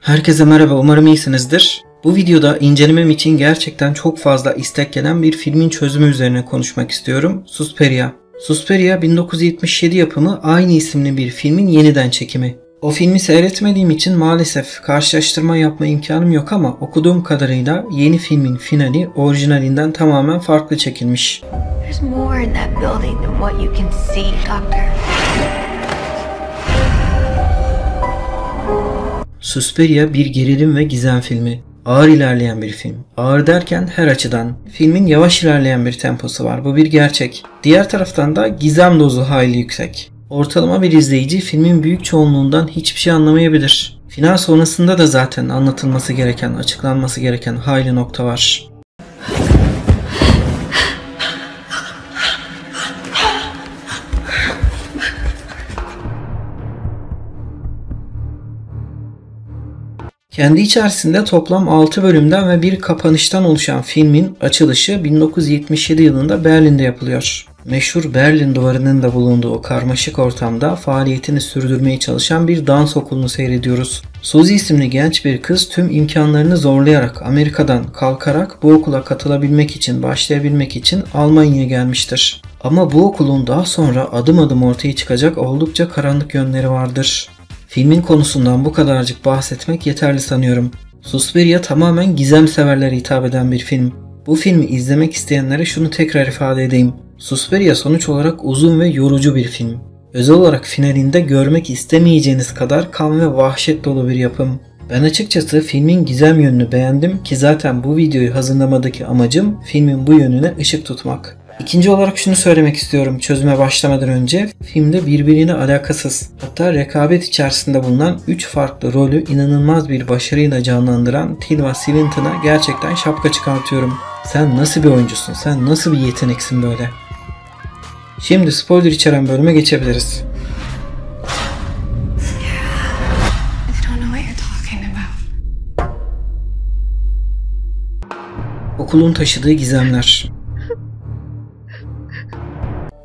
Herkese merhaba umarım iyisinizdir. Bu videoda incelemem için gerçekten çok fazla istek gelen bir filmin çözümü üzerine konuşmak istiyorum. Susperia. Susperia 1977 yapımı aynı isimli bir filmin yeniden çekimi. O filmi seyretmediğim için maalesef karşılaştırma yapma imkanım yok ama okuduğum kadarıyla yeni filmin finali orijinalinden tamamen farklı çekilmiş. There's more in that building than what you can see, Doctor. Susperia bir gerilim ve gizem filmi. Ağır ilerleyen bir film. Ağır derken her açıdan. Filmin yavaş ilerleyen bir temposu var. Bu bir gerçek. Diğer taraftan da gizem dozu hayli yüksek. Ortalama bir izleyici filmin büyük çoğunluğundan hiçbir şey anlamayabilir. Final sonrasında da zaten anlatılması gereken, açıklanması gereken hayli nokta var. Kendi içerisinde toplam 6 bölümden ve bir kapanıştan oluşan filmin açılışı 1977 yılında Berlin'de yapılıyor. Meşhur Berlin duvarının da bulunduğu o karmaşık ortamda faaliyetini sürdürmeye çalışan bir dans okulunu seyrediyoruz. Suzy isimli genç bir kız tüm imkanlarını zorlayarak Amerika'dan kalkarak bu okula katılabilmek için, başlayabilmek için Almanya'ya gelmiştir. Ama bu okulun daha sonra adım adım ortaya çıkacak oldukça karanlık yönleri vardır. Filmin konusundan bu kadarcık bahsetmek yeterli sanıyorum. Suspiria tamamen gizem severlere hitap eden bir film. Bu filmi izlemek isteyenlere şunu tekrar ifade edeyim. Suspiria sonuç olarak uzun ve yorucu bir film. Özel olarak finalinde görmek istemeyeceğiniz kadar kan ve vahşet dolu bir yapım. Ben açıkçası filmin gizem yönünü beğendim ki zaten bu videoyu hazırlamadaki amacım filmin bu yönüne ışık tutmak. İkinci olarak şunu söylemek istiyorum çözüme başlamadan önce. Filmde birbirine alakasız hatta rekabet içerisinde bulunan 3 farklı rolü inanılmaz bir başarıyla canlandıran Tilda Swinton'a gerçekten şapka çıkartıyorum. Sen nasıl bir oyuncusun? Sen nasıl bir yeteneksin böyle? Şimdi spoiler içeren bölüme geçebiliriz. Okulun taşıdığı gizemler.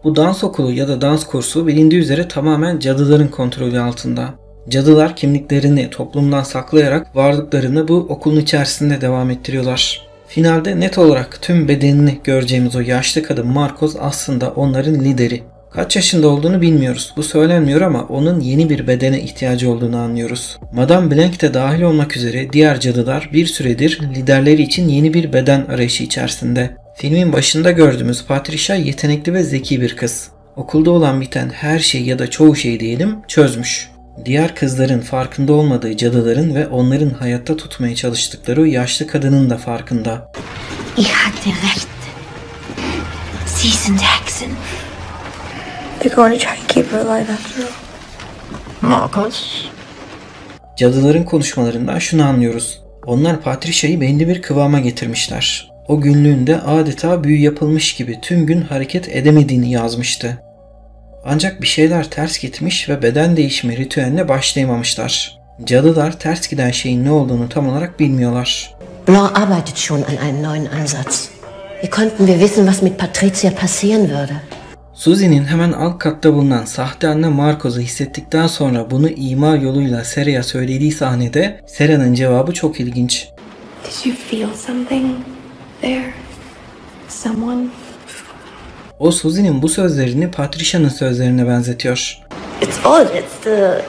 Bu dans okulu ya da dans kursu bilindiği üzere tamamen cadıların kontrolü altında. Cadılar kimliklerini toplumdan saklayarak varlıklarını bu okulun içerisinde devam ettiriyorlar. Finalde net olarak tüm bedenini göreceğimiz o yaşlı kadın Marcos aslında onların lideri. Kaç yaşında olduğunu bilmiyoruz. Bu söylenmiyor ama onun yeni bir bedene ihtiyacı olduğunu anlıyoruz. Madame Blanc de dahil olmak üzere diğer cadılar bir süredir liderleri için yeni bir beden arayışı içerisinde. Filmin başında gördüğümüz Patricia yetenekli ve zeki bir kız. Okulda olan biten her şey ya da çoğu şey diyelim çözmüş. Diğer kızların farkında olmadığı cadıların ve onların hayatta tutmaya çalıştıkları yaşlı kadının da farkında. Ich hatte recht. They're going to try and keep her alive after all. Marcus. Cadıların konuşmalarından şunu anlıyoruz. Onlar Patricia'yı belli bir kıvama getirmişler. O günlüğünde adeta büyü yapılmış gibi tüm gün hareket edemediğini yazmıştı. Ancak bir şeyler ters gitmiş ve beden değişimi ritüeline başlayamamışlar. Cadılar ters giden şeyin ne olduğunu tam olarak bilmiyorlar. Blanc arbeitet schon an einem neuen Ansatz. Wie konnten wir wissen, was mit Patricia passieren würde? Suzy'nin hemen alt katta bulunan sahte anne Marcos'u hissettikten sonra bunu ima yoluyla Sera'ya söylediği sahnede Sera'nın cevabı çok ilginç. Did you feel something there? Someone? O Suzy'nin bu sözlerini Patricia'nın sözlerine benzetiyor. It's odd. It's the.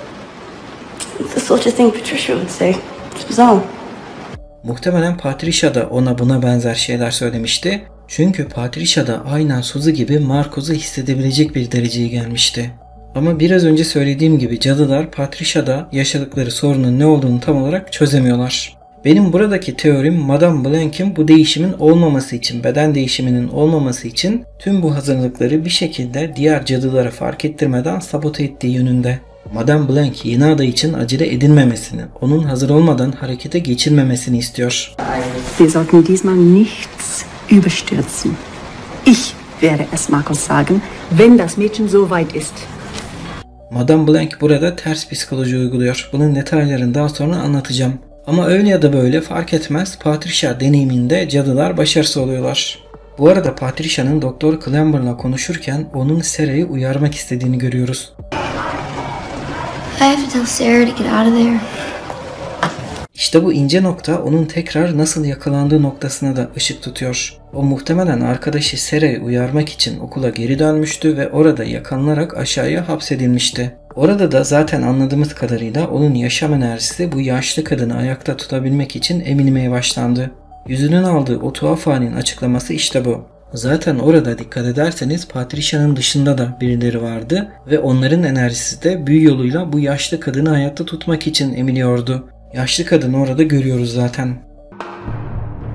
It's the sort of thing Patricia would say. It's bizarre. Muhtemelen Patricia da ona buna benzer şeyler söylemişti. Çünkü Patricia da aynen Suzy gibi Marcos'u hissedebilecek bir dereceye gelmişti. Ama biraz önce söylediğim gibi cadılar Patricia'da yaşadıkları sorunun ne olduğunu tam olarak çözemiyorlar. Benim buradaki teorim Madame Blanc'in bu değişimin olmaması için, beden değişiminin olmaması için tüm bu hazırlıkları bir şekilde diğer cadılara fark ettirmeden sabote ettiği yönünde. Madame Blanc yeni aday için acele edilmemesini, onun hazır olmadan harekete geçilmemesini istiyor. Wir sollten diesmal nichts überstürzen. Ich werde es Markus sagen, wenn das Mädchen so weit ist. Madame Blanc burada ters psikoloji uyguluyor. Bunun detaylarını daha sonra anlatacağım. Ama öyle ya da böyle fark etmez Patricia deneyiminde cadılar başarısız oluyorlar. Bu arada Patricia'nın Doktor Clamber'la konuşurken onun Sera'yı uyarmak istediğini görüyoruz. I have to tell Sarah to get out of there. İşte bu ince nokta onun tekrar nasıl yakalandığı noktasına da ışık tutuyor. O muhtemelen arkadaşı Sera'yı uyarmak için okula geri dönmüştü ve orada yakalanarak aşağıya hapsedilmişti. Orada da zaten anladığımız kadarıyla onun yaşam enerjisi bu yaşlı kadını ayakta tutabilmek için emilmeye başlandı. Yüzünün aldığı o tuhaf halin açıklaması işte bu. Zaten orada dikkat ederseniz Patricia'nın dışında da birileri vardı ve onların enerjisi de büyü yoluyla bu yaşlı kadını hayatta tutmak için emiliyordu. Yaşlı kadını orada görüyoruz zaten.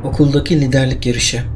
Okuldaki liderlik yarışı.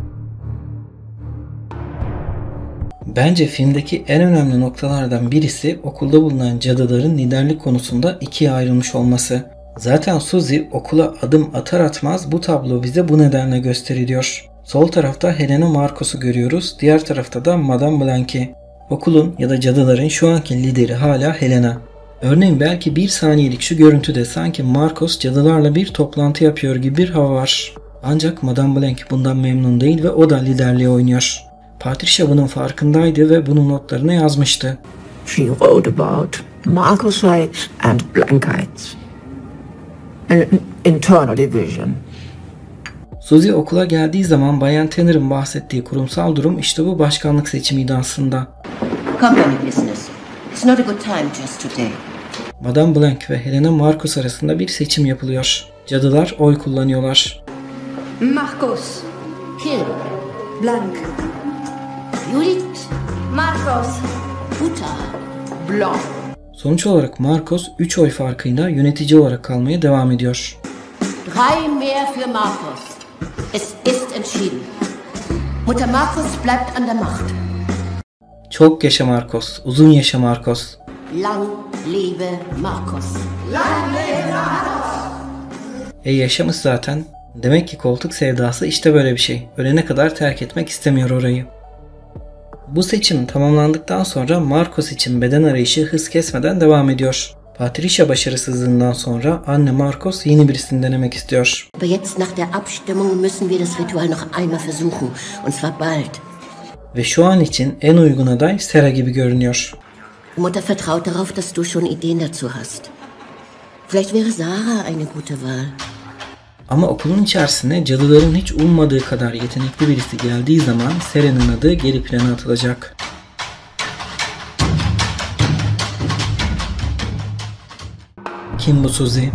Bence filmdeki en önemli noktalardan birisi okulda bulunan cadıların liderlik konusunda ikiye ayrılmış olması. Zaten Suzy okula adım atar atmaz bu tablo bize bu nedenle gösteriliyor. Sol tarafta Helena Marcos'u görüyoruz, diğer tarafta da Madame Blanc'i. Okulun ya da cadıların şu anki lideri hala Helena. Örneğin belki bir saniyelik şu görüntüde sanki Marcos cadılarla bir toplantı yapıyor gibi bir hava var. Ancak Madame Blanc bundan memnun değil ve o da liderliği oynuyor. Patricia bunun farkındaydı ve bunu notlarına yazmıştı. She wrote about Marcosites and Blankites. An internal division. Suzy okula geldiği zaman Bayan Tanner'ın bahsettiği kurumsal durum işte bu başkanlık seçimiydi aslında. Company business. It's not a good time just today. Madame Blanc ve Helena Marcos arasında bir seçim yapılıyor. Cadılar oy kullanıyorlar. Marcos. Kill. Blanc. Judith. Marcos. Buta. Blanc. Sonuç olarak Marcos 3 oy farkıyla yönetici olarak kalmaya devam ediyor. Drei mehr für Marcos. Es ist entschieden. Mutter Marcos bleibt an der Macht. Çok yaşa Marcos, uzun yaşa Marcos. Lang lebe Marcos. E yaşamış zaten. Demek ki koltuk sevdası işte böyle bir şey. Ölene kadar terk etmek istemiyor orayı. Bu seçim tamamlandıktan sonra Marcos için beden arayışı hız kesmeden devam ediyor. Patricia başarısızlığından sonra anne Marcos yeni birisini denemek istiyor. Aber jetzt nach der Abstimmung müssen wir das Ritual noch einmal versuchen. Und zwar bald. Ve şu an için en uygun aday Sera gibi görünüyor. Mutter vertraut darauf, dass du schon Ideen dazu hast. Vielleicht wäre Sarah eine gute Wahl. Ama okulun içerisine cadıların hiç ummadığı kadar yetenekli birisi geldiği zaman Sera'nın adı geri plana atılacak. Kim bu Suzy?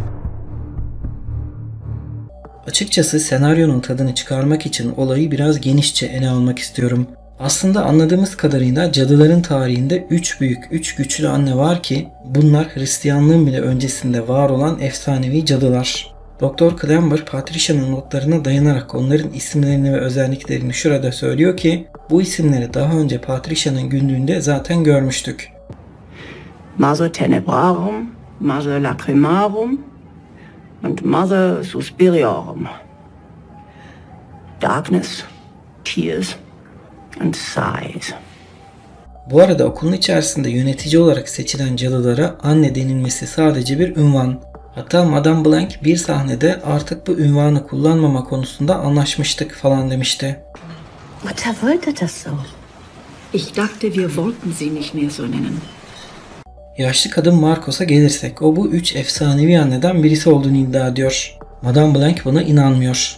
Açıkçası senaryonun tadını çıkarmak için olayı biraz genişçe ele almak istiyorum. Aslında anladığımız kadarıyla cadıların tarihinde 3 büyük, 3 güçlü anne var ki bunlar Hristiyanlığın bile öncesinde var olan efsanevi cadılar. Doktor Klember Patricia'nın notlarına dayanarak onların isimlerini ve özelliklerini şurada söylüyor ki bu isimleri daha önce Patricia'nın günlüğünde zaten görmüştük. Mother Tenebrarum, Mother Lacrimarum and Mother Suspiriorum. Darkness, tears and sighs. Bu arada okulun içerisinde yönetici olarak seçilen cadılara anne denilmesi sadece bir ünvan. Hatta Madame Blanc bir sahnede artık bu ünvanı kullanmama konusunda anlaşmıştık falan demişti. Mutter wollte das so. Ich dachte, wir wollten sie nicht mehr so nennen. Yaşlı kadın Marcos'a gelirsek o bu üç efsanevi anneden birisi olduğunu iddia ediyor. Madame Blanc buna inanmıyor.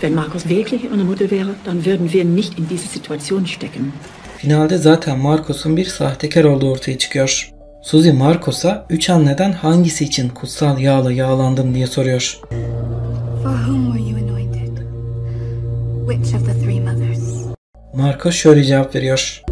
Wenn Markus wirklich eine Mutter wäre, dann würden wir nicht in diese Situation stecken. Finalde zaten Marcos'un bir sahtekar olduğu ortaya çıkıyor. Suzy Marcos'a üç anneden hangisi için kutsal yağla yağlandın diye soruyor. Marcos şöyle cevap veriyor.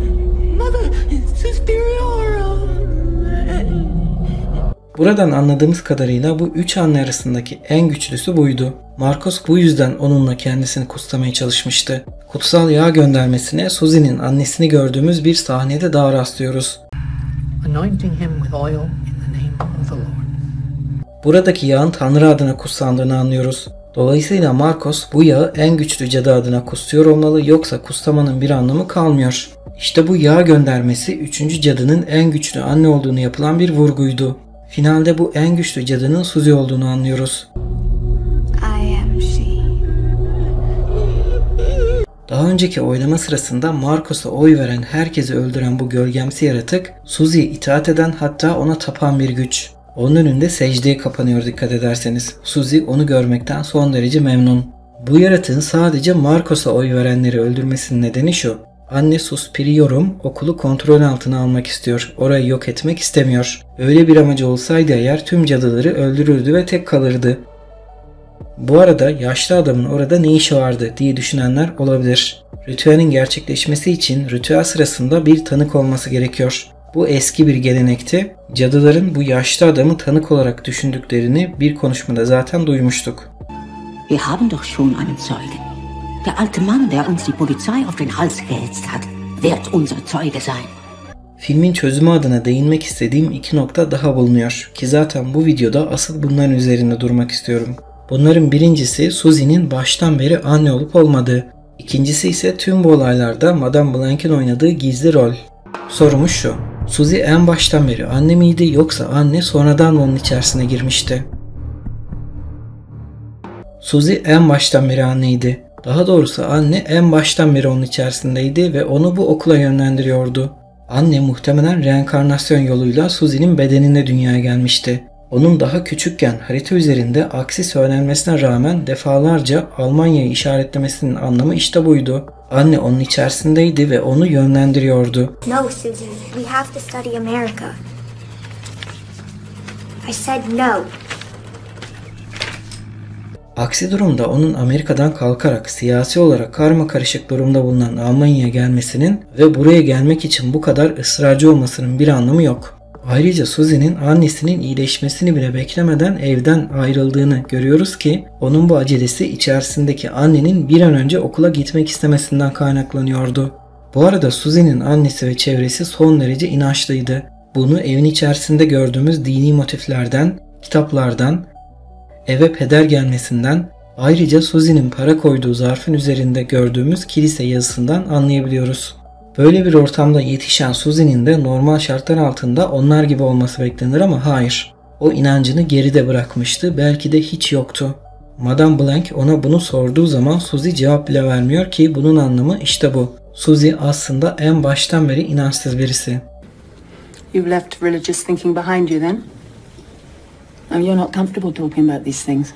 Buradan anladığımız kadarıyla bu üç anne arasındaki en güçlüsü buydu. Marcos bu yüzden onunla kendisini kutsamaya çalışmıştı. Kutsal yağ göndermesine Suzy'nin annesini gördüğümüz bir sahnede daha rastlıyoruz. Anointing him with oil in the name of the Lord. Buradaki yağın Tanrı adına kutsandığını anlıyoruz. Dolayısıyla Marcos bu yağı en güçlü cadı adına kustuyor olmalı yoksa kutsamanın bir anlamı kalmıyor. İşte bu yağ göndermesi 3. cadının en güçlü anne olduğunu yapılan bir vurguydu. Finalde bu en güçlü cadının Suzy olduğunu anlıyoruz. Daha önceki oylama sırasında Marcos'a oy veren herkesi öldüren bu gölgemsi yaratık Suzy'ye itaat eden hatta ona tapan bir güç. Onun önünde secdeye kapanıyor dikkat ederseniz. Suzy onu görmekten son derece memnun. Bu yaratığın sadece Marcos'a oy verenleri öldürmesinin nedeni şu. Anne Suspiriorum okulu kontrol altına almak istiyor. Orayı yok etmek istemiyor. Öyle bir amacı olsaydı eğer tüm cadıları öldürürdü ve tek kalırdı. Bu arada yaşlı adamın orada ne işi vardı diye düşünenler olabilir. Ritüelin gerçekleşmesi için ritüel sırasında bir tanık olması gerekiyor. Bu eski bir gelenekti. Cadıların bu yaşlı adamı tanık olarak düşündüklerini bir konuşmada zaten duymuştuk. Wir haben doch schon einen Zeugen. Der alte Mann, der uns die Polizei auf den Hals gehetzt hat, wird unser Zeuge sein. Filmin çözümü adına değinmek istediğim iki nokta daha bulunuyor ki zaten bu videoda asıl bunların üzerinde durmak istiyorum. Bunların birincisi Suzy'nin baştan beri anne olup olmadığı. İkincisi ise tüm bu olaylarda Madame Blanc'in oynadığı gizli rol. Sorumuz şu. Suzy en baştan beri anne miydi yoksa anne sonradan onun içerisine girmişti? Suzy en baştan beri anneydi. Daha doğrusu anne en baştan beri onun içerisindeydi ve onu bu okula yönlendiriyordu. Anne muhtemelen reenkarnasyon yoluyla Suzy'nin bedeninde dünyaya gelmişti. Onun daha küçükken harita üzerinde aksi söylenmesine rağmen defalarca Almanya'yı işaretlemesinin anlamı işte buydu. Anne onun içerisindeydi ve onu yönlendiriyordu. No, Susan. We have to study America. I said no. Aksi durumda onun Amerika'dan kalkarak siyasi olarak karma karışık durumda bulunan Almanya'ya gelmesinin ve buraya gelmek için bu kadar ısrarcı olmasının bir anlamı yok. Ayrıca Suzy'nin annesinin iyileşmesini bile beklemeden evden ayrıldığını görüyoruz ki onun bu acelesi içerisindeki annenin bir an önce okula gitmek istemesinden kaynaklanıyordu. Bu arada Suzy'nin annesi ve çevresi son derece inançlıydı. Bunu evin içerisinde gördüğümüz dini motiflerden, kitaplardan, eve peder gelmesinden, ayrıca Suzy'nin para koyduğu zarfın üzerinde gördüğümüz kilise yazısından anlayabiliyoruz. Böyle bir ortamda yetişen Suzy'nin de normal şartlar altında onlar gibi olması beklenir ama hayır. O inancını geride bırakmıştı, belki de hiç yoktu. Madame Blanc ona bunu sorduğu zaman Suzy cevap bile vermiyor ki bunun anlamı işte bu. Suzy aslında en baştan beri inançsız birisi. You've left religious thinking behind you then? Oh, you're not comfortable talking about these things.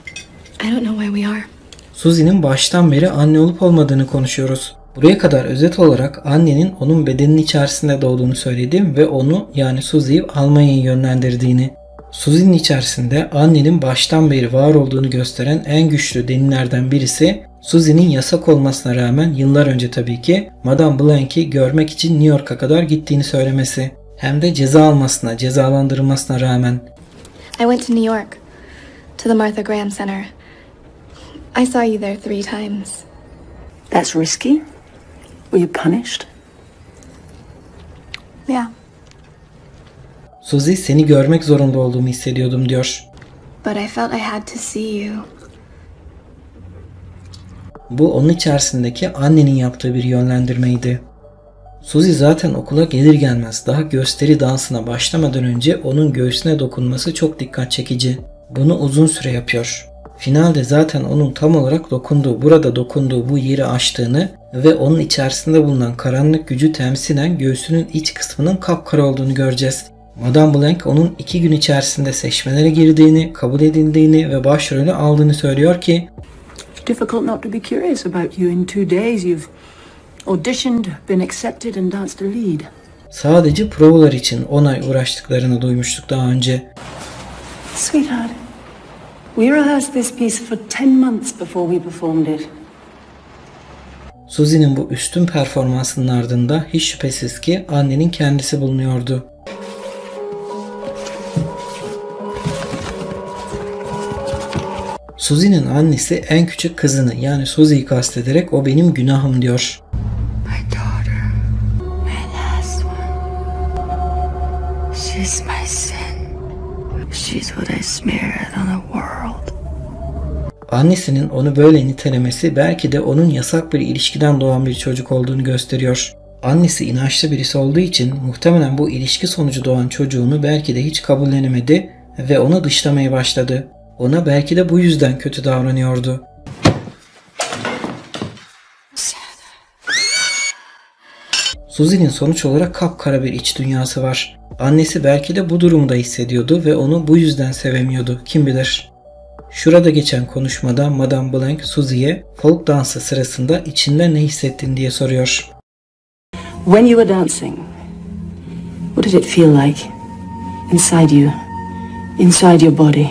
I don't know where we are. Suzy'nin baştan beri anne olup olmadığını konuşuyoruz. Buraya kadar özet olarak annenin onun bedenin içerisinde doğduğunu söyledim ve onu yani Suzy'yi Almanya'ya yönlendirdiğini. Suzy'nin içerisinde annenin baştan beri var olduğunu gösteren en güçlü delillerden birisi Suzy'nin yasak olmasına rağmen yıllar önce tabii ki Madame Blanc'i görmek için New York'a kadar gittiğini söylemesi. Hem de ceza almasına, cezalandırılmasına rağmen. I went to New York, to the Martha Graham Center. I saw you there three times. That's risky. Were you punished? Yeah, Suzy seni görmek zorunda olduğumu hissediyordum diyor. but I felt I had to see you. Bu onun içerisindeki annenin yaptığı bir yönlendirmeydi. Suzy zaten okula gelir gelmez daha gösteri dansına başlamadan önce onun göğsüne dokunması çok dikkat çekici. Bunu uzun süre yapıyor. Finalde zaten onun tam olarak dokunduğu, burada dokunduğu bu yeri açtığını ve onun içerisinde bulunan karanlık gücü temsilen göğsünün iç kısmının kapkara olduğunu göreceğiz. Madame Blanc onun iki gün içerisinde seçmelere girdiğini, kabul edildiğini ve başrolü aldığını söylüyor ki difficult not to be curious about you. In two days, you've auditioned, been accepted, and danced a lead. sadece provalar için 10 ay uğraştıklarını duymuştuk daha önce. Sweetheart, we rehearsed this piece for 10 months before we performed it. Suzy'nin bu üstün performansının ardında hiç şüphesiz ki annenin kendisi bulunuyordu. Suzy'nin annesi en küçük kızını yani Suzy'yi kastederek o benim günahım diyor. She's my sin. She's what I smeared on the world. Annesinin onu böyle nitelemesi belki de onun yasak bir ilişkiden doğan bir çocuk olduğunu gösteriyor. Annesi inançlı birisi olduğu için muhtemelen bu ilişki sonucu doğan çocuğunu belki de hiç kabullenemedi ve onu dışlamaya başladı. Ona belki de bu yüzden kötü davranıyordu. Suzy'nin sonuç olarak kapkara bir iç dünyası var. Annesi belki de bu durumu da hissediyordu ve onu bu yüzden sevemiyordu. Kim bilir. Şurada geçen konuşmada Madame Blanc Susie'ye folk dansı sırasında içinde ne hissettin diye soruyor. When you were dancing, what did it feel like? Inside you, inside your body.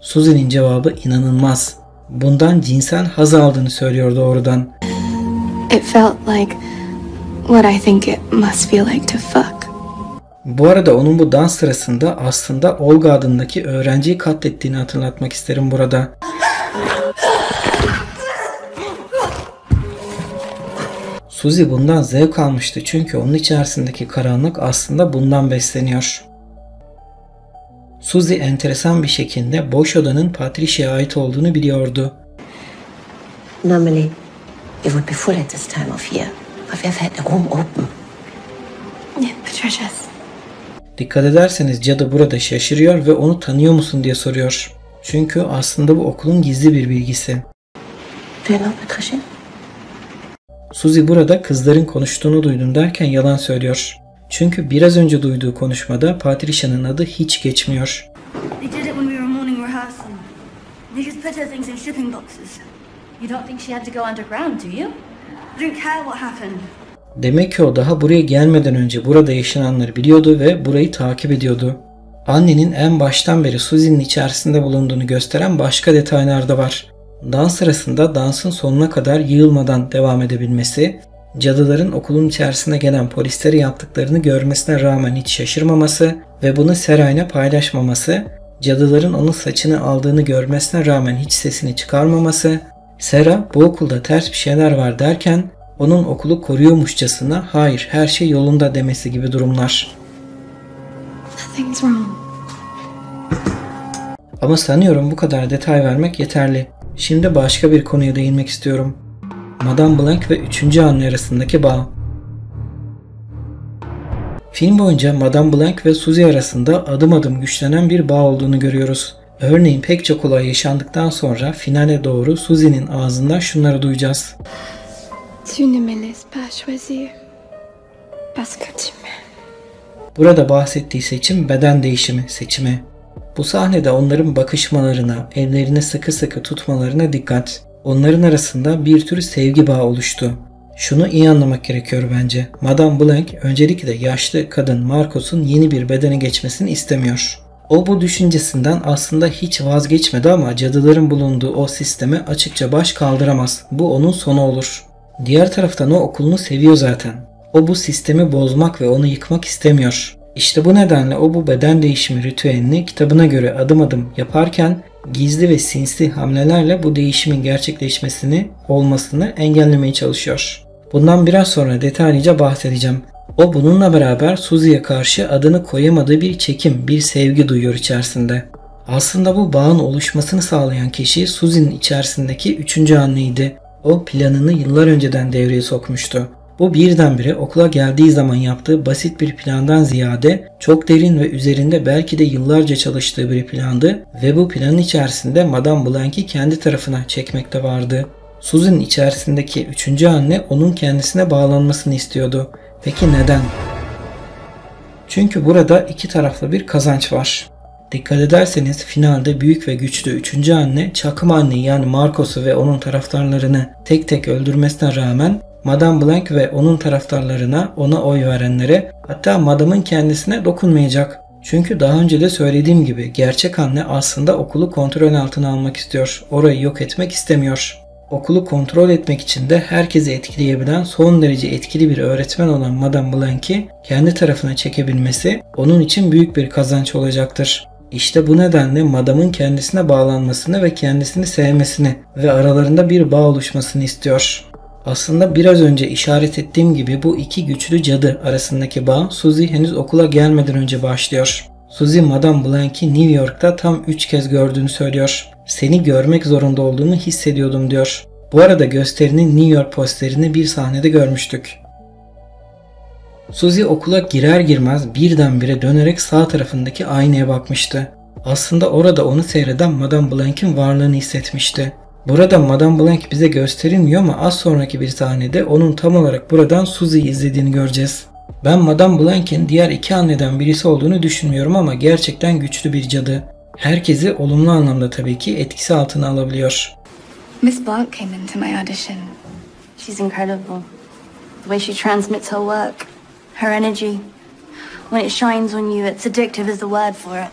Susie'nin cevabı inanılmaz. Bundan cinsel haz aldığını söylüyor doğrudan. It felt like what I think it must feel like to fuck. Bu arada onun bu dans sırasında aslında Olga adındaki öğrenciyi katlettiğini hatırlatmak isterim burada. Suzy bundan zevk almıştı çünkü onun içerisindeki karanlık aslında bundan besleniyor. Suzy enteresan bir şekilde boş odanın Patricia'ya ait olduğunu biliyordu. Normally, it would be full at this time of year, but we've had the room open. Yeah, Patricia's. Dikkat ederseniz cadı burada şaşırıyor ve onu tanıyor musun diye soruyor. Çünkü aslında bu okulun gizli bir bilgisi. Suzy burada kızların konuştuğunu duydum derken yalan söylüyor. Çünkü biraz önce duyduğu konuşmada Patricia'nın adı hiç geçmiyor. They did it when we were morning rehearsal. They just put her things in shipping boxes. You don't think she had to go underground, do you? I don't care what happened. Demek ki o daha buraya gelmeden önce burada yaşananları biliyordu ve burayı takip ediyordu. Annenin en baştan beri Suzy'nin içerisinde bulunduğunu gösteren başka detaylar da var. Dans sırasında dansın sonuna kadar yığılmadan devam edebilmesi, cadıların okulun içerisine gelen polisleri yaptıklarını görmesine rağmen hiç şaşırmaması ve bunu Seray'la paylaşmaması, cadıların onun saçını aldığını görmesine rağmen hiç sesini çıkarmaması, Sera bu okulda ters bir şeyler var derken onun okulu koruyormuşçasına hayır her şey yolunda demesi gibi durumlar. Ama sanıyorum bu kadar detay vermek yeterli. Şimdi başka bir konuya değinmek istiyorum. Madame Blanc ve 3. anne arasındaki bağ. Film boyunca Madame Blanc ve Suzy arasında adım adım güçlenen bir bağ olduğunu görüyoruz. Örneğin pek çok olay yaşandıktan sonra finale doğru Suzy'nin ağzından şunları duyacağız. Tu ne me laisses pas choisir. Parce que tu. Burada bahsettiği seçim beden değişimi seçimi. Bu sahnede onların bakışmalarına, ellerini sıkı sıkı tutmalarına dikkat. Onların arasında bir tür sevgi bağı oluştu. Şunu iyi anlamak gerekiyor bence. Madame Blanc öncelikle yaşlı kadın Marcos'un yeni bir bedene geçmesini istemiyor. O bu düşüncesinden aslında hiç vazgeçmedi ama cadıların bulunduğu o sisteme açıkça baş kaldıramaz. Bu onun sonu olur. Diğer taraftan o okulunu seviyor zaten. O bu sistemi bozmak ve onu yıkmak istemiyor. İşte bu nedenle o bu beden değişimi ritüelini kitabına göre adım adım yaparken gizli ve sinsi hamlelerle bu değişimin gerçekleşmesini, olmasını engellemeye çalışıyor. Bundan biraz sonra detaylıca bahsedeceğim. O bununla beraber Suzy'ye karşı adını koyamadığı bir çekim, bir sevgi duyuyor içerisinde. Aslında bu bağın oluşmasını sağlayan kişi Suzy'nin içerisindeki üçüncü anneydi. O planını yıllar önceden devreye sokmuştu. Bu birdenbire okula geldiği zaman yaptığı basit bir plandan ziyade çok derin ve üzerinde belki de yıllarca çalıştığı bir plandı ve bu planın içerisinde Madame Blanc'i kendi tarafına çekmekte vardı. Suzy'nin içerisindeki üçüncü anne onun kendisine bağlanmasını istiyordu. Peki neden? Çünkü burada iki taraflı bir kazanç var. Dikkat ederseniz finalde büyük ve güçlü üçüncü anne çakım anneyi yani Marcos'u ve onun taraftarlarını tek tek öldürmesine rağmen Madame Blanc ve onun taraftarlarına ona oy verenlere hatta Madame'ın kendisine dokunmayacak. Çünkü daha önce de söylediğim gibi gerçek anne aslında okulu kontrol altına almak istiyor. Orayı yok etmek istemiyor. Okulu kontrol etmek için de herkesi etkileyebilen son derece etkili bir öğretmen olan Madame Blanc'i kendi tarafına çekebilmesi onun için büyük bir kazanç olacaktır. İşte bu nedenle Madame'ın kendisine bağlanmasını ve kendisini sevmesini ve aralarında bir bağ oluşmasını istiyor. Aslında biraz önce işaret ettiğim gibi bu iki güçlü cadı arasındaki bağ Suzy henüz okula gelmeden önce başlıyor. Suzy Madame Blanc'i New York'ta tam 3 kez gördüğünü söylüyor. Seni görmek zorunda olduğumu hissediyordum diyor. Bu arada gösterinin New York posterini bir sahnede görmüştük. Suzy okula girer girmez birdenbire dönerek sağ tarafındaki aynaya bakmıştı. Aslında orada onu seyreden Madame Blanc'in varlığını hissetmişti. Burada Madame Blanc bize gösterilmiyor ama az sonraki bir sahnede onun tam olarak buradan Suzy'yi izlediğini göreceğiz. Ben Madame Blanc'in diğer iki anneden birisi olduğunu düşünmüyorum ama gerçekten güçlü bir cadı. Herkesi olumlu anlamda tabii ki etkisi altına alabiliyor. Miss Blanc came into my audition. She's incredible. The way she transmits her work, her energy. When it shines on you, it's addictive is the word for it.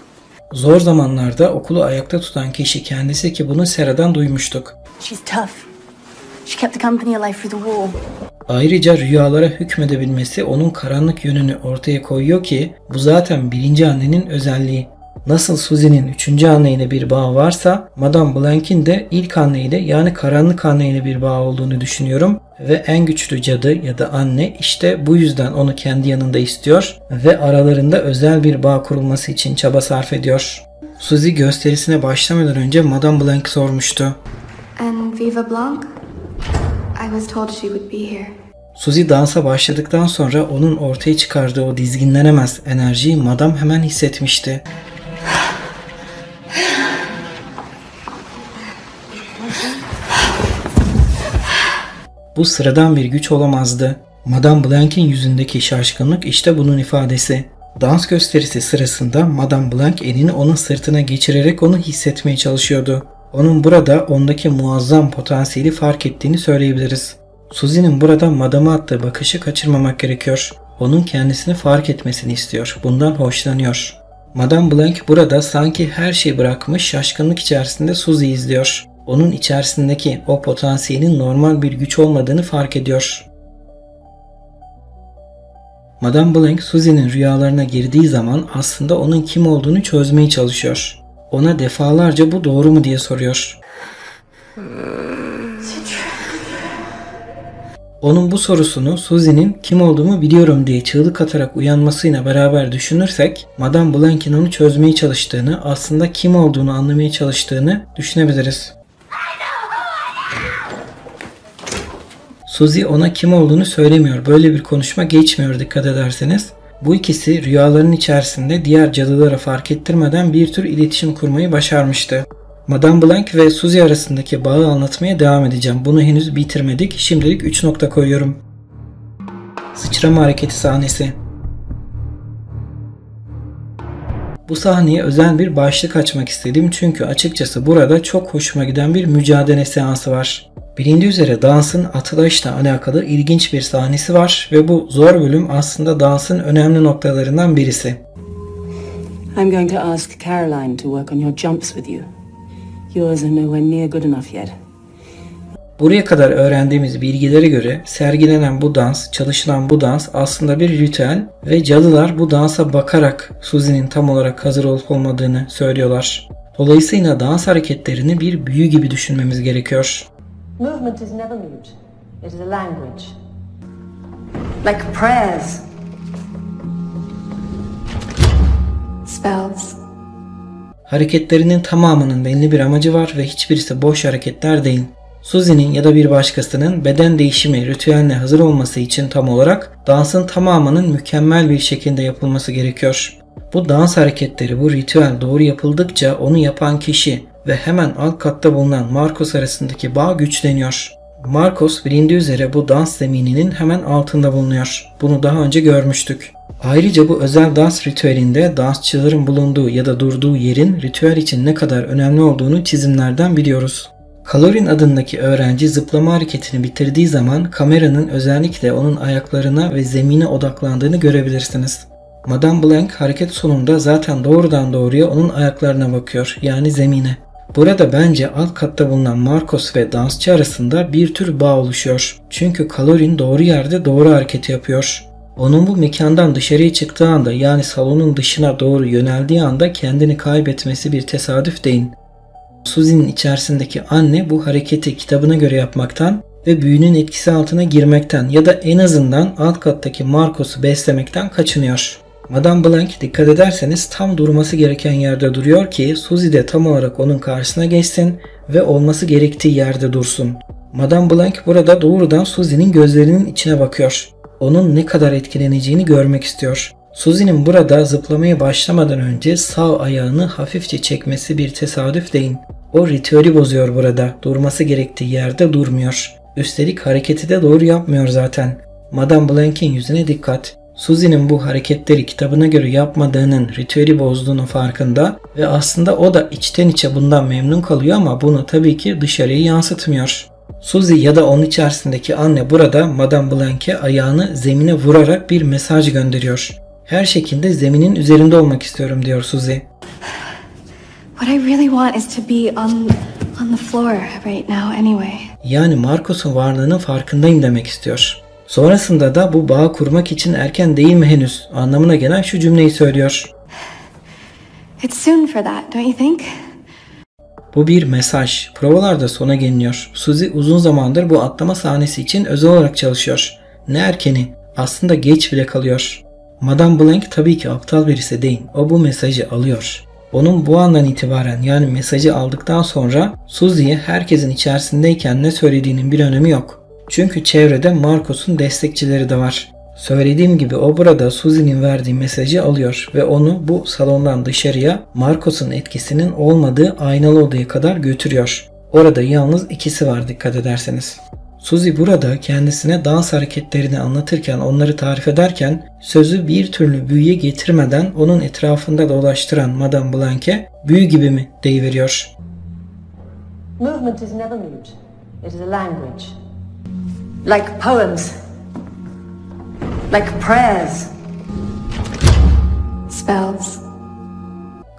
Zor zamanlarda okulu ayakta tutan kişi kendisi ki bunu Sera'dan duymuştuk. She's tough. She kept the company alive through the war. Ayrıca rüyalara hükmedebilmesi onun karanlık yönünü ortaya koyuyor ki bu zaten birinci annenin özelliği. Nasıl Suzy'nin üçüncü anneyle bir bağ varsa Madame Blanc'in de ilk anneyle yani karanlık anneyle bir bağ olduğunu düşünüyorum. Ve en güçlü cadı ya da anne işte bu yüzden onu kendi yanında istiyor ve aralarında özel bir bağ kurulması için çaba sarf ediyor. Suzy gösterisine başlamadan önce Madame Blanc sormuştu. And Viva Blanc? I was told she would be here. Suzy dansa başladıktan sonra onun ortaya çıkardığı o dizginlenemez enerjiyi Madame hemen hissetmişti. Bu sıradan bir güç olamazdı. Madame Blanc'in yüzündeki şaşkınlık işte bunun ifadesi. Dans gösterisi sırasında Madame Blanc elini onun sırtına geçirerek onu hissetmeye çalışıyordu. Onun burada ondaki muazzam potansiyeli fark ettiğini söyleyebiliriz. Suzy'nin burada Madame'a attığı bakışı kaçırmamak gerekiyor. Onun kendisini fark etmesini istiyor. Bundan hoşlanıyor. Madame Blanc burada sanki her şeyi bırakmış şaşkınlık içerisinde Suzy'yi izliyor. Onun içerisindeki o potansiyelin normal bir güç olmadığını fark ediyor. Madame Blanc Suzy'nin rüyalarına girdiği zaman aslında onun kim olduğunu çözmeye çalışıyor. Ona defalarca bu doğru mu diye soruyor. Onun bu sorusunu Suzy'nin kim olduğumu biliyorum diye çığlık atarak uyanmasıyla beraber düşünürsek Madame Blanc'in onu çözmeye çalıştığını, aslında kim olduğunu anlamaya çalıştığını düşünebiliriz. Suzy ona kim olduğunu söylemiyor. Böyle bir konuşma geçmiyor dikkat ederseniz. Bu ikisi rüyaların içerisinde diğer cadılara fark ettirmeden bir tür iletişim kurmayı başarmıştı. Madame Blanc ve Suzy arasındaki bağı anlatmaya devam edeceğim. Bunu henüz bitirmedik. Şimdilik 3 nokta koyuyorum. Sıçrama hareketi sahnesi. Bu sahneye özel bir başlık açmak istedim çünkü açıkçası burada çok hoşuma giden bir mücadele seansı var. Bilindiği üzere dansın atılışla alakalı ilginç bir sahnesi var ve bu zor bölüm aslında dansın önemli noktalarından birisi. I'm going to ask Caroline to work on your jumps with you. Buraya kadar öğrendiğimiz bilgilere göre sergilenen bu dans, çalışılan bu dans aslında bir ritüel ve cadılar bu dansa bakarak Suzy'nin tam olarak hazır olup olmadığını söylüyorlar. Dolayısıyla dans hareketlerini bir büyü gibi düşünmemiz gerekiyor. Movement is never mute. It is a language. Like prayers. Spells. Hareketlerinin tamamının belli bir amacı var ve hiçbirisi boş hareketler değil. Suzy'nin ya da bir başkasının beden değişimi ritüeline hazır olması için tam olarak dansın tamamının mükemmel bir şekilde yapılması gerekiyor. Bu dans hareketleri, bu ritüel doğru yapıldıkça onu yapan kişi ve hemen alt katta bulunan Marcos arasındaki bağ güçleniyor. Marcos bilindiği üzere bu dans zemininin hemen altında bulunuyor. Bunu daha önce görmüştük. Ayrıca bu özel dans ritüelinde dansçıların bulunduğu ya da durduğu yerin ritüel için ne kadar önemli olduğunu çizimlerden biliyoruz. Kalorin adındaki öğrenci zıplama hareketini bitirdiği zaman kameranın özellikle onun ayaklarına ve zemine odaklandığını görebilirsiniz. Madame Blanc hareket sonunda zaten doğrudan doğruya onun ayaklarına bakıyor yani zemine. Burada bence alt katta bulunan Marcos ve dansçı arasında bir tür bağ oluşuyor. Çünkü Kalorin doğru yerde doğru hareket yapıyor. Onun bu mekandan dışarıya çıktığı anda yani salonun dışına doğru yöneldiği anda kendini kaybetmesi bir tesadüf değil. Suzy'nin içerisindeki anne bu hareketi kitabına göre yapmaktan ve büyünün etkisi altına girmekten ya da en azından alt kattaki Marcos'u beslemekten kaçınıyor. Madame Blanc dikkat ederseniz tam durması gereken yerde duruyor ki Suzy de tam olarak onun karşısına geçsin ve olması gerektiği yerde dursun. Madame Blanc burada doğrudan Suzy'nin gözlerinin içine bakıyor. Onun ne kadar etkileneceğini görmek istiyor. Suzy'nin burada zıplamaya başlamadan önce sağ ayağını hafifçe çekmesi bir tesadüf değil. O ritüeli bozuyor burada. Durması gerektiği yerde durmuyor. Üstelik hareketi de doğru yapmıyor zaten. Madame Blanc'in yüzüne dikkat. Susie'nin bu hareketleri kitabına göre yapmadığının ritüeli bozduğunun farkında ve aslında o da içten içe bundan memnun kalıyor ama bunu tabii ki dışarıya yansıtmıyor. Suzy ya da onun içerisindeki anne burada Madame Blanc'e ayağını zemine vurarak bir mesaj gönderiyor. Her şekilde zeminin üzerinde olmak istiyorum diyor Suzy. What I really want is to be on on the floor right now anyway. Yani Marcos'un varlığının farkındayım demek istiyor. Sonrasında da bu bağ kurmak için erken değil mi henüz anlamına gelen şu cümleyi söylüyor. It's soon for that, don't you think? Bu bir mesaj. Provalarda sona geliniyor. Suzy uzun zamandır bu atlama sahnesi için özel olarak çalışıyor. Ne erkeni, aslında geç bile kalıyor. Madame Blanc tabii ki aptal birisi değil. O bu mesajı alıyor. Onun bu andan itibaren yani mesajı aldıktan sonra Susie'ye herkesin içerisindeyken ne söylediğinin bir önemi yok. Çünkü çevrede Marcos'un destekçileri de var. Söylediğim gibi o burada Susie'nin verdiği mesajı alıyor ve onu bu salondan dışarıya Marcos'un etkisinin olmadığı aynalı odaya kadar götürüyor. Orada yalnız ikisi var dikkat ederseniz. Suzy burada kendisine dans hareketlerini anlatırken onları tarif ederken sözü bir türlü büyüye getirmeden onun etrafında dolaştıran Madame Blanc'e büyü gibi mi deyiveriyor. Movement is never mute. It is a language. Like poems. Like prayers. Spells.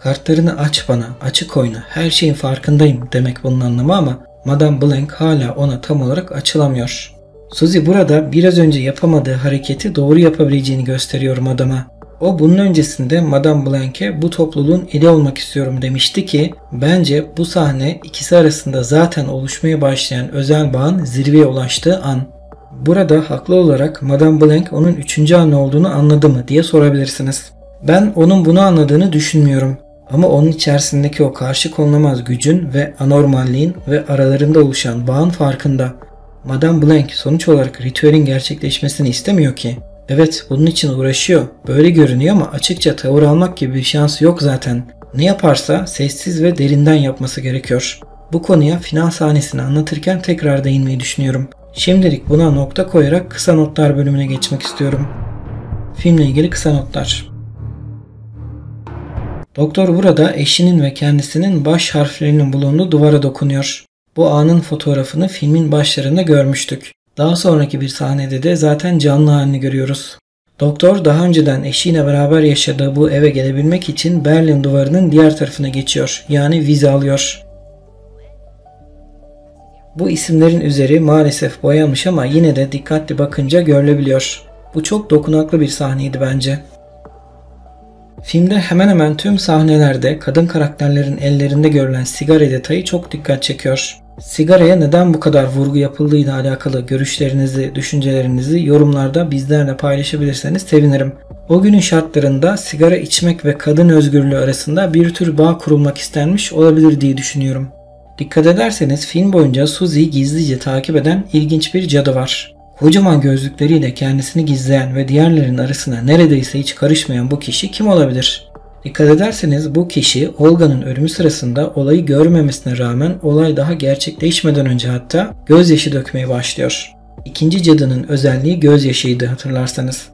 Kartlarını aç bana, açık oyna, her şeyin farkındayım demek bunun anlamı ama Madame Blanc hala ona tam olarak açılamıyor. Suzy burada biraz önce yapamadığı hareketi doğru yapabileceğini gösteriyorum adama. O bunun öncesinde Madame Blanc'e bu topluluğun eli olmak istiyorum demişti ki bence bu sahne ikisi arasında zaten oluşmaya başlayan özel bağın zirveye ulaştığı an. Burada haklı olarak Madame Blanc onun üçüncü anne olduğunu anladı mı diye sorabilirsiniz. Ben onun bunu anladığını düşünmüyorum. Ama onun içerisindeki o karşı konulamaz gücün ve anormalliğin ve aralarında oluşan bağın farkında. Madame Blanc sonuç olarak ritüelin gerçekleşmesini istemiyor ki. Evet bunun için uğraşıyor. Böyle görünüyor ama açıkça tavır almak gibi bir şansı yok zaten. Ne yaparsa sessiz ve derinden yapması gerekiyor. Bu konuya final sahnesini anlatırken tekrar değinmeyi düşünüyorum. Şimdilik buna nokta koyarak kısa notlar bölümüne geçmek istiyorum. Filmle ilgili kısa notlar. Doktor burada eşinin ve kendisinin baş harflerinin bulunduğu duvara dokunuyor. Bu anın fotoğrafını filmin başlarında görmüştük. Daha sonraki bir sahnede de zaten canlı halini görüyoruz. Doktor daha önceden eşiyle beraber yaşadığı bu eve gelebilmek için Berlin duvarının diğer tarafına geçiyor. Yani vize alıyor. Bu isimlerin üzeri maalesef boyanmış ama yine de dikkatli bakınca görülebiliyor. Bu çok dokunaklı bir sahneydi bence. Filmde hemen hemen tüm sahnelerde kadın karakterlerin ellerinde görülen sigara detayı çok dikkat çekiyor. Sigaraya neden bu kadar vurgu yapıldığıyla alakalı görüşlerinizi, düşüncelerinizi yorumlarda bizlerle paylaşabilirseniz sevinirim. O günün şartlarında sigara içmek ve kadın özgürlüğü arasında bir tür bağ kurulmak istenmiş olabilir diye düşünüyorum. Dikkat ederseniz film boyunca Susie'yi gizlice takip eden ilginç bir cadı var. Kocaman gözlükleriyle kendisini gizleyen ve diğerlerin arasına neredeyse hiç karışmayan bu kişi kim olabilir? Dikkat ederseniz bu kişi Olga'nın ölümü sırasında olayı görmemesine rağmen olay daha gerçekleşmeden önce hatta gözyaşı dökmeye başlıyor. İkinci cadının özelliği gözyaşıydı hatırlarsanız.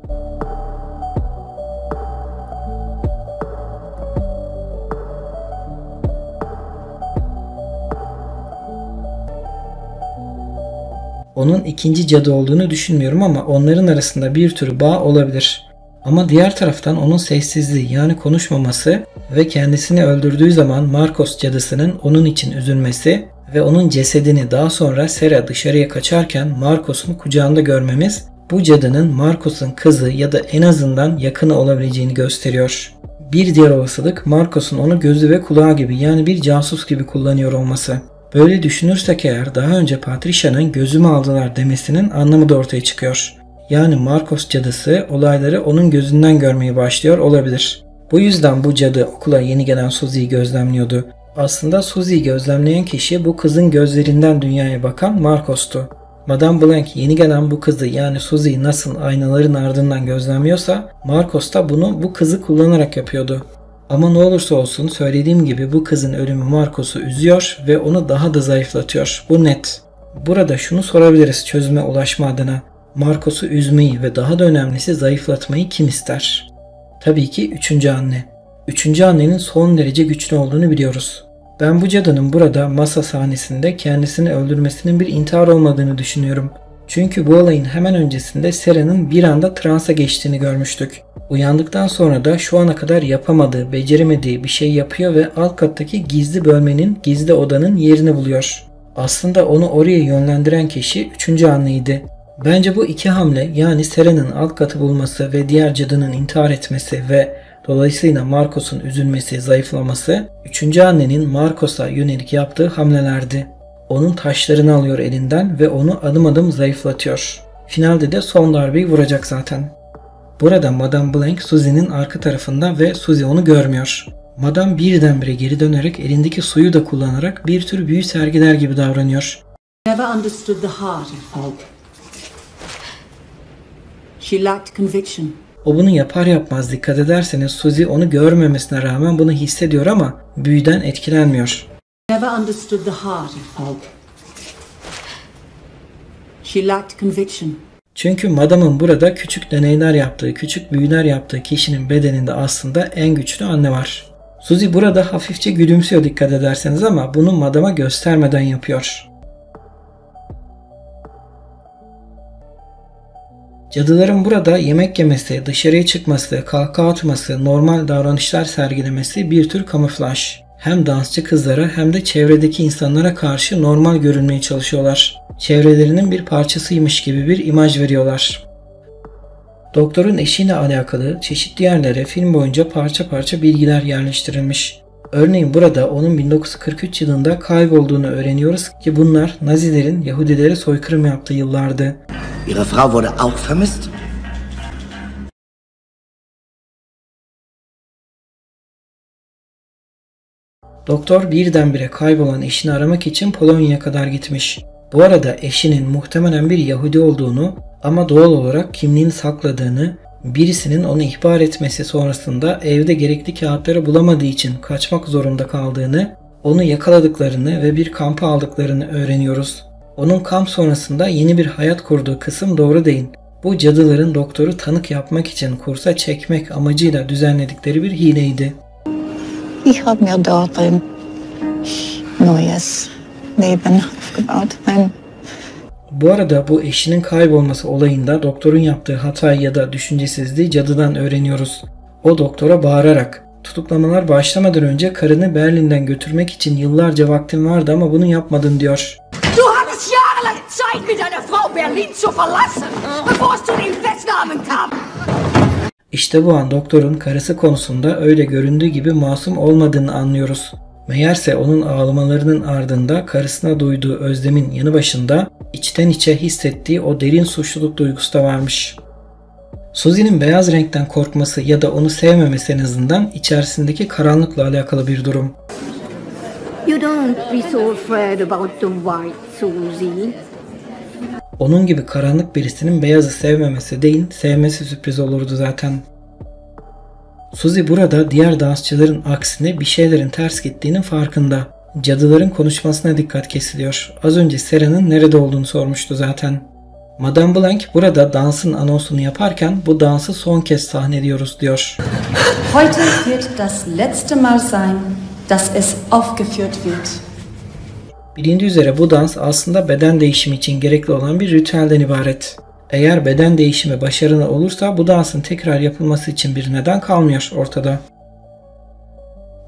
Onun ikinci cadı olduğunu düşünmüyorum ama onların arasında bir tür bağ olabilir. Ama diğer taraftan onun sessizliği yani konuşmaması ve kendisini öldürdüğü zaman Marcos cadısının onun için üzülmesi ve onun cesedini daha sonra Sera dışarıya kaçarken Marcos'un kucağında görmemiz bu cadının Marcos'un kızı ya da en azından yakını olabileceğini gösteriyor. Bir diğer olasılık Marcos'un onu gözü ve kulağı gibi yani bir casus gibi kullanıyor olması. Böyle düşünürsek eğer daha önce Patricia'nın gözümü aldılar demesinin anlamı da ortaya çıkıyor. Yani Marcos cadısı olayları onun gözünden görmeye başlıyor olabilir. Bu yüzden bu cadı okula yeni gelen Susie'yi gözlemliyordu. Aslında Susie'yi gözlemleyen kişi bu kızın gözlerinden dünyaya bakan Marcos'tu. Madame Blanc yeni gelen bu kızı yani Susie'yi nasıl aynaların ardından gözlemliyorsa Marcos da bunu bu kızı kullanarak yapıyordu. Ama ne olursa olsun söylediğim gibi bu kızın ölümü Marcos'u üzüyor ve onu daha da zayıflatıyor. Bu net. Burada şunu sorabiliriz çözüme ulaşma adına. Marcos'u üzmeyi ve daha da önemlisi zayıflatmayı kim ister? Tabii ki üçüncü anne. Üçüncü annenin son derece güçlü olduğunu biliyoruz. Ben bu cadının burada masa sahnesinde kendisini öldürmesinin bir intihar olmadığını düşünüyorum. Çünkü bu olayın hemen öncesinde Sera'nın bir anda transa geçtiğini görmüştük. Uyandıktan sonra da şu ana kadar yapamadığı, beceremediği bir şey yapıyor ve alt kattaki gizli bölmenin, gizli odanın yerini buluyor. Aslında onu oraya yönlendiren kişi 3. anneydi. Bence bu iki hamle yani Sera'nın alt katı bulması ve diğer cadının intihar etmesi ve dolayısıyla Marcos'un üzülmesi, zayıflaması 3. annenin Marcos'a yönelik yaptığı hamlelerdi. Onun taşlarını alıyor elinden ve onu adım adım zayıflatıyor. Finalde de son darbeyi vuracak zaten. Burada Madame Blanc Susie'nin arka tarafında ve Susie onu görmüyor. Madame birdenbire geri dönerek elindeki suyu da kullanarak bir tür büyü sergiler gibi davranıyor. Never understood the heart of. She lacked conviction. O bunu yapar yapmaz dikkat ederseniz Suzy onu görmemesine rağmen bunu hissediyor ama büyüden etkilenmiyor. Never understood the heart of folk. She lacked conviction. Çünkü Madam'ın burada küçük deneyler yaptığı, küçük büyüler yaptığı kişinin bedeninde aslında en güçlü anne var. Suzy burada hafifçe gülümsüyor dikkat ederseniz ama bunu Madam'a göstermeden yapıyor. Cadıların burada yemek yemesi, dışarıya çıkması, kahkaha atması, normal davranışlar sergilemesi bir tür kamuflaj. Hem dansçı kızlara hem de çevredeki insanlara karşı normal görünmeye çalışıyorlar. Çevrelerinin bir parçasıymış gibi bir imaj veriyorlar. Doktorun eşiyle alakalı çeşitli yerlere film boyunca parça parça bilgiler yerleştirilmiş. Örneğin burada onun 1943 yılında kaybolduğunu öğreniyoruz ki bunlar Nazilerin Yahudilere soykırım yaptığı yıllardı. Ihre Frau wurde auch vermisst? Doktor birdenbire kaybolan eşini aramak için Polonya'ya kadar gitmiş. Bu arada eşinin muhtemelen bir Yahudi olduğunu ama doğal olarak kimliğini sakladığını, birisinin onu ihbar etmesi sonrasında evde gerekli kağıtları bulamadığı için kaçmak zorunda kaldığını, onu yakaladıklarını ve bir kampa aldıklarını öğreniyoruz. Onun kamp sonrasında yeni bir hayat kurduğu kısım doğru değil. Bu cadıların doktoru tanık yapmak için kursa çekmek amacıyla düzenledikleri bir hileydi. Ich habe mir dort ein neues Leben aufgebaut. Ein Bu arada bu eşinin kaybolması olayında doktorun yaptığı hatayı ya da düşüncesizliği cadıdan öğreniyoruz. O doktora bağırarak tutuklamalar başlamadan önce karını Berlin'den götürmek için yıllarca vaktim vardı ama bunu yapmadın diyor. Du hattest jahrelang Zeit, mit deiner Frau Berlin zu verlassen, bevor es zu den Festnahmen kam. İşte bu an doktorun karısı konusunda öyle göründüğü gibi masum olmadığını anlıyoruz. Meğerse onun ağlamalarının ardında karısına duyduğu özlemin yanı başında içten içe hissettiği o derin suçluluk duygusu da varmış. Susie'nin beyaz renkten korkması ya da onu sevmemesi en azından içerisindeki karanlıkla alakalı bir durum. You don't be so afraid about the white, Susie. Onun gibi karanlık birisinin beyazı sevmemesi değil, sevmesi sürpriz olurdu zaten. Suzy burada diğer dansçıların aksine bir şeylerin ters gittiğinin farkında. Cadıların konuşmasına dikkat kesiliyor. Az önce Sera'nın nerede olduğunu sormuştu zaten. Madame Blanc burada dansın anonsunu yaparken bu dansı son kez sahneliyoruz diyor. Heute wird das letzte Mal sein, dass es aufgeführt wird. Bilindiği üzere bu dans aslında beden değişimi için gerekli olan bir ritüelden ibaret. Eğer beden değişimi başarılı olursa bu dansın tekrar yapılması için bir neden kalmıyor ortada.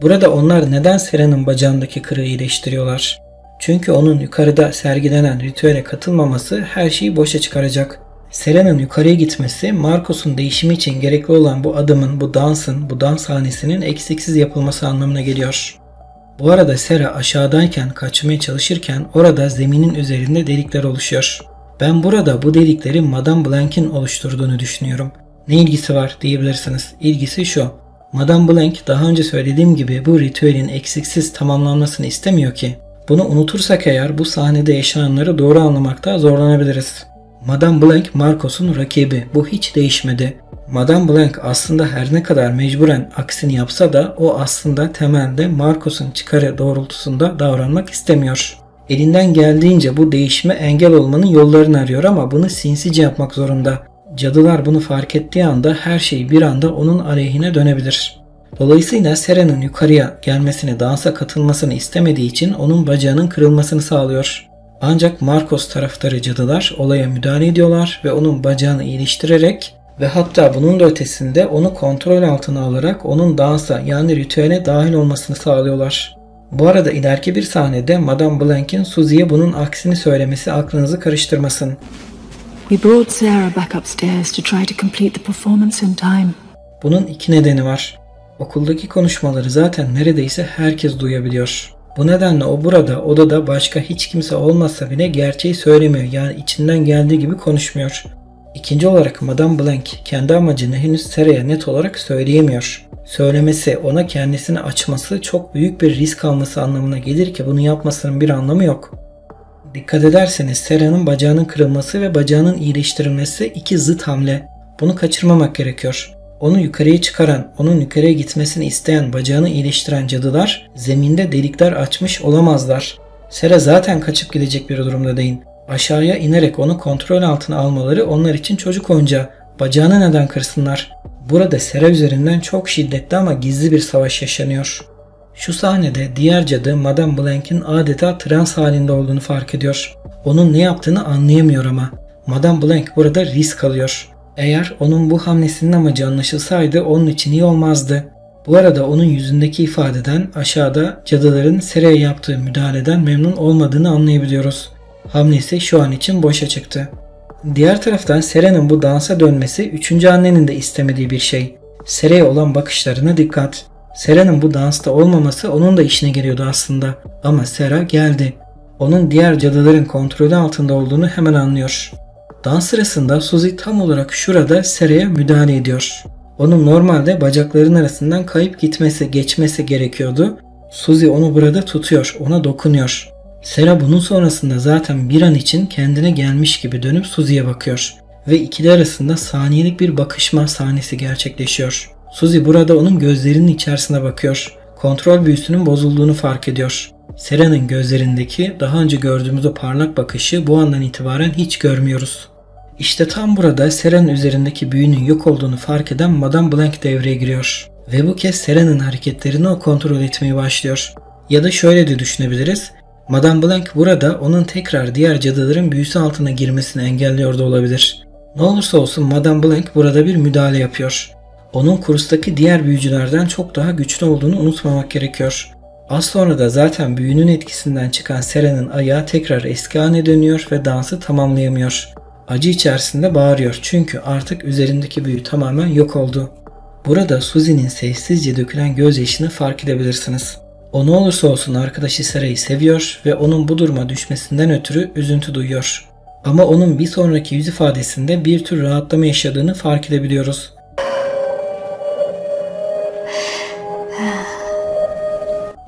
Burada onlar neden Sera'nın bacağındaki kırığı iyileştiriyorlar? Çünkü onun yukarıda sergilenen ritüele katılmaması her şeyi boşa çıkaracak. Sera'nın yukarıya gitmesi Marcos'un değişimi için gerekli olan bu adımın, bu dansın, bu dans sahnesinin eksiksiz yapılması anlamına geliyor. Bu arada Sera aşağıdayken kaçmaya çalışırken orada zeminin üzerinde delikler oluşuyor. Ben burada bu delikleri Madame Blanc'in oluşturduğunu düşünüyorum. Ne ilgisi var diyebilirsiniz. İlgisi şu. Madame Blanc daha önce söylediğim gibi bu ritüelin eksiksiz tamamlanmasını istemiyor ki. Bunu unutursak eğer bu sahnede yaşananları doğru anlamakta zorlanabiliriz. Madame Blanc Marcos'un rakibi. Bu hiç değişmedi. Madame Blanc aslında her ne kadar mecburen aksini yapsa da o aslında temelde Marcos'un çıkarı doğrultusunda davranmak istemiyor. Elinden geldiğince bu değişime engel olmanın yollarını arıyor ama bunu sinsice yapmak zorunda. Cadılar bunu fark ettiği anda her şey bir anda onun aleyhine dönebilir. Dolayısıyla Sera'nın yukarıya gelmesini, dansa katılmasını istemediği için onun bacağının kırılmasını sağlıyor. Ancak Marcos taraftarı cadılar olaya müdahale ediyorlar ve onun bacağını iyileştirerek ve hatta bunun da ötesinde onu kontrol altına alarak onun dansa yani ritüele dahil olmasını sağlıyorlar. Bu arada ileriki bir sahnede Madame Blanc'in Susie'ye bunun aksini söylemesi aklınızı karıştırmasın. We brought Sarah back upstairs to try to complete the performance in time. Bunun iki nedeni var. Okuldaki konuşmaları zaten neredeyse herkes duyabiliyor. Bu nedenle o burada odada başka hiç kimse olmasa bile gerçeği söylemiyor. Yani içinden geldiği gibi konuşmuyor. İkinci olarak Madame Blanc kendi amacını henüz Sarah'ya net olarak söyleyemiyor. Söylemesi, ona kendisini açması çok büyük bir risk alması anlamına gelir ki bunu yapmasının bir anlamı yok. Dikkat ederseniz Sarah'nın bacağının kırılması ve bacağının iyileştirilmesi iki zıt hamle. Bunu kaçırmamak gerekiyor. Onu yukarıya çıkaran, onun yukarıya gitmesini isteyen, bacağını iyileştiren cadılar zeminde delikler açmış olamazlar. Sera zaten kaçıp gidecek bir durumda değil. Aşağıya inerek onu kontrol altına almaları onlar için çocuk oyuncağı. Bacağını neden kırsınlar? Burada Sera üzerinden çok şiddetli ama gizli bir savaş yaşanıyor. Şu sahnede diğer cadı Madame Blanc'in adeta trans halinde olduğunu fark ediyor. Onun ne yaptığını anlayamıyor ama. Madame Blanc burada risk alıyor. Eğer onun bu hamlesinin amacı anlaşılsaydı onun için iyi olmazdı. Bu arada onun yüzündeki ifadeden aşağıda cadıların Sera'ya yaptığı müdahaleden memnun olmadığını anlayabiliyoruz. Hamlesi şu an için boşa çıktı. Diğer taraftan Sera'nın bu dansa dönmesi üçüncü annenin de istemediği bir şey. Sera'ya olan bakışlarına dikkat. Sera'nın bu dansta olmaması onun da işine geliyordu aslında. Ama Sera geldi. Onun diğer cadıların kontrolü altında olduğunu hemen anlıyor. Dans sırasında Suzy tam olarak şurada Sera'ya müdahale ediyor. Onun normalde bacakların arasından kayıp gitmesi, geçmesi gerekiyordu. Suzy onu burada tutuyor, ona dokunuyor. Sera bunun sonrasında zaten bir an için kendine gelmiş gibi dönüp Suzy'ye bakıyor. Ve ikili arasında saniyelik bir bakışma sahnesi gerçekleşiyor. Suzy burada onun gözlerinin içerisine bakıyor. Kontrol büyüsünün bozulduğunu fark ediyor. Sera'nın gözlerindeki daha önce gördüğümüz o parlak bakışı bu andan itibaren hiç görmüyoruz. İşte tam burada Sera'nın üzerindeki büyünün yok olduğunu fark eden Madame Blanc devreye giriyor. Ve bu kez Sera'nın hareketlerini o kontrol etmeye başlıyor. Ya da şöyle de düşünebiliriz. Madame Blanc burada onun tekrar diğer cadıların büyüsü altına girmesini engelliyor da olabilir. Ne olursa olsun Madame Blanc burada bir müdahale yapıyor. Onun kurstaki diğer büyücülerden çok daha güçlü olduğunu unutmamak gerekiyor. Az sonra da zaten büyünün etkisinden çıkan Sera'nın ayağı tekrar eski haline dönüyor ve dansı tamamlayamıyor. Acı içerisinde bağırıyor çünkü artık üzerindeki büyü tamamen yok oldu. Burada Suzy'nin sessizce dökülen gözyaşını fark edebilirsiniz. O ne olursa olsun arkadaşı Sara'yı seviyor ve onun bu duruma düşmesinden ötürü üzüntü duyuyor. Ama onun bir sonraki yüz ifadesinde bir tür rahatlama yaşadığını fark edebiliyoruz.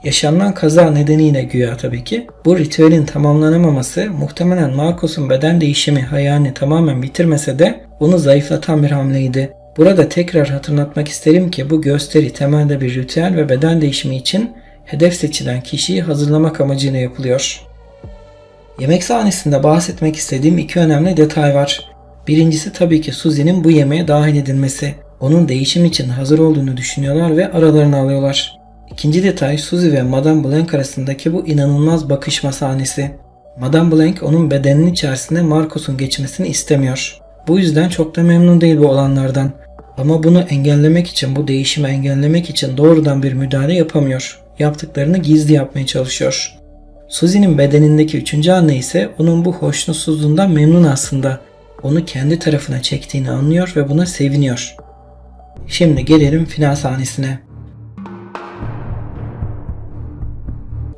Yaşanılan kaza nedeniyle güya tabii ki bu ritüelin tamamlanamaması muhtemelen Marcos'un beden değişimi hayalini tamamen bitirmese de onu zayıflatan bir hamleydi. Burada tekrar hatırlatmak isterim ki bu gösteri temelde bir ritüel ve beden değişimi için hedef seçilen kişiyi hazırlamak amacıyla yapılıyor. Yemek sahnesinde bahsetmek istediğim iki önemli detay var. Birincisi tabii ki Suzy'nin bu yemeğe dahil edilmesi. Onun değişim için hazır olduğunu düşünüyorlar ve aralarını alıyorlar. İkinci detay Suzy ve Madame Blanc arasındaki bu inanılmaz bakışma sahnesi. Madame Blanc onun bedeninin içerisinde Marcos'un geçmesini istemiyor. Bu yüzden çok da memnun değil bu olanlardan. Ama bunu engellemek için, bu değişimi engellemek için doğrudan bir müdahale yapamıyor. Yaptıklarını gizli yapmaya çalışıyor. Suzy'nin bedenindeki üçüncü anne ise onun bu hoşnutsuzluğundan memnun aslında. Onu kendi tarafına çektiğini anlıyor ve buna seviniyor. Şimdi gelelim final sahnesine.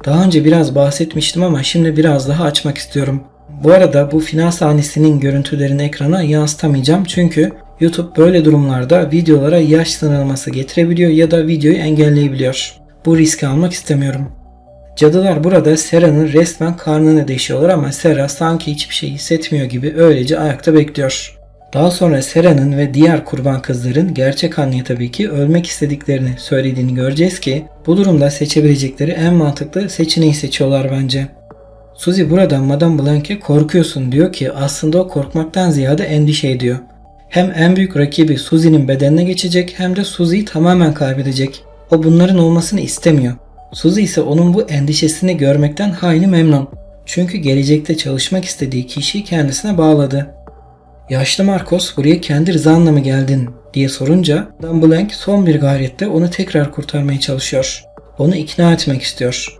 Daha önce biraz bahsetmiştim ama şimdi biraz daha açmak istiyorum. Bu arada bu final sahnesinin görüntülerini ekrana yansıtamayacağım çünkü YouTube böyle durumlarda videolara yaş sınırlaması getirebiliyor ya da videoyu engelleyebiliyor. Bu riski almak istemiyorum. Cadılar burada Sera'nın resmen karnını deşiyorlar ama Sera sanki hiçbir şey hissetmiyor gibi öylece ayakta bekliyor. Daha sonra Sera'nın ve diğer kurban kızların gerçek anneye tabii ki ölmek istediklerini söylediğini göreceğiz ki bu durumda seçebilecekleri en mantıklı seçeneği seçiyorlar bence. Suzy buradan Madame Blanc'e korkuyorsun diyor ki aslında o korkmaktan ziyade endişe ediyor. Hem en büyük rakibi Suzy'nin bedenine geçecek hem de Suzy'yi tamamen kaybedecek. O bunların olmasını istemiyor. Suzy ise onun bu endişesini görmekten hayli memnun. Çünkü gelecekte çalışmak istediği kişiyi kendisine bağladı. Yaşlı Marcos buraya kendi rızanla mı geldin diye sorunca Madame Blanc son bir gayrette onu tekrar kurtarmaya çalışıyor. Onu ikna etmek istiyor.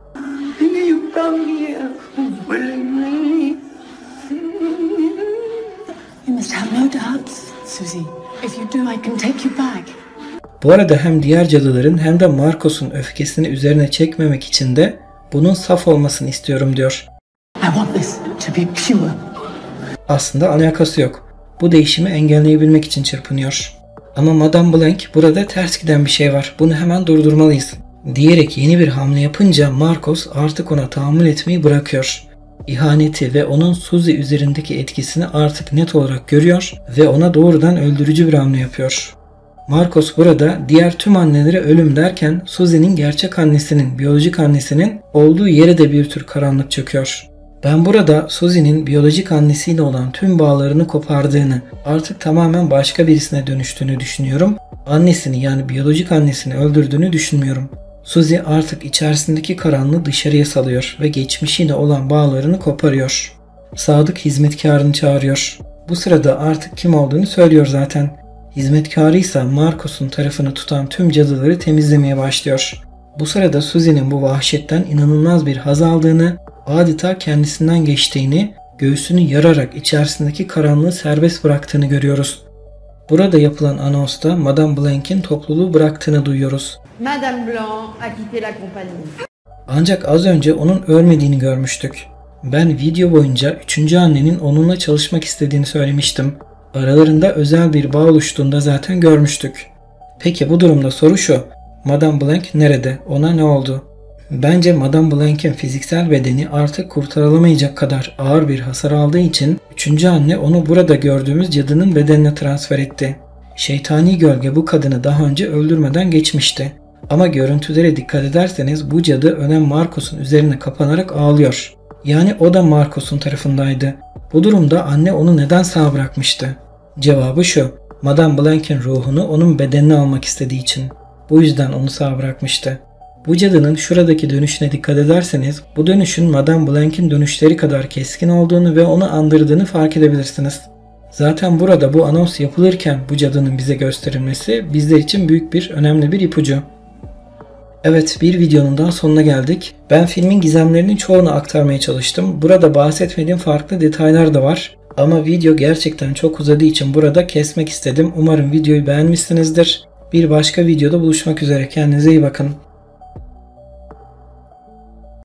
You must have no doubts, Susie. If you do, I can take you back. Bu arada hem diğer cadıların hem de Marcos'un öfkesini üzerine çekmemek için de bunun saf olmasını istiyorum diyor. I want this to be pure. Aslında alakası yok. Bu değişimi engelleyebilmek için çırpınıyor. Ama Madame Blanc burada ters giden bir şey var. Bunu hemen durdurmalıyız. Diyerek yeni bir hamle yapınca Marcos artık ona tahammül etmeyi bırakıyor. İhaneti ve onun Suzy üzerindeki etkisini artık net olarak görüyor ve ona doğrudan öldürücü bir hamle yapıyor. Marcos burada diğer tüm annelere ölüm derken Suzy'nin gerçek annesinin, biyolojik annesinin olduğu yere de bir tür karanlık çöküyor. Ben burada Suzy'nin biyolojik annesiyle olan tüm bağlarını kopardığını, artık tamamen başka birisine dönüştüğünü düşünüyorum. Annesini yani biyolojik annesini öldürdüğünü düşünmüyorum. Suzy artık içerisindeki karanlığı dışarıya salıyor ve geçmişiyle olan bağlarını koparıyor. Sadık hizmetkarını çağırıyor. Bu sırada artık kim olduğunu söylüyor zaten. Hizmetkarıysa Marcos'un tarafını tutan tüm cadıları temizlemeye başlıyor. Bu sırada Suzy'nin bu vahşetten inanılmaz bir haz aldığını, adeta kendisinden geçtiğini, göğsünü yararak içerisindeki karanlığı serbest bıraktığını görüyoruz. Burada yapılan anonsta Madame Blanc'in topluluğu bıraktığını duyuyoruz. Madame Blanc a quitté la compagnie. Ancak az önce onun ölmediğini görmüştük. Ben video boyunca 3. annenin onunla çalışmak istediğini söylemiştim. Aralarında özel bir bağ oluştuğunda zaten görmüştük. Peki bu durumda soru şu. Madame Blanc nerede? Ona ne oldu? Bence Madame Blanc'in fiziksel bedeni artık kurtarılamayacak kadar ağır bir hasar aldığı için 3. anne onu burada gördüğümüz cadının bedenine transfer etti. Şeytani gölge bu kadını daha önce öldürmeden geçmişti. Ama görüntülere dikkat ederseniz bu cadı önem Marcos'un üzerine kapanarak ağlıyor. Yani o da Marcos'un tarafındaydı. Bu durumda anne onu neden sağ bırakmıştı? Cevabı şu. Madame Blanc'in ruhunu onun bedenine almak istediği için. Bu yüzden onu sağ bırakmıştı. Bu cadının şuradaki dönüşüne dikkat ederseniz bu dönüşün Madame Blanc'in dönüşleri kadar keskin olduğunu ve onu andırdığını fark edebilirsiniz. Zaten burada bu anons yapılırken bu cadının bize gösterilmesi bizler için büyük bir önemli bir ipucu. Evet bir videonun daha sonuna geldik. Ben filmin gizemlerinin çoğunu aktarmaya çalıştım. Burada bahsetmediğim farklı detaylar da var. Ama video gerçekten çok uzadığı için burada kesmek istedim. Umarım videoyu beğenmişsinizdir. Bir başka videoda buluşmak üzere. Kendinize iyi bakın.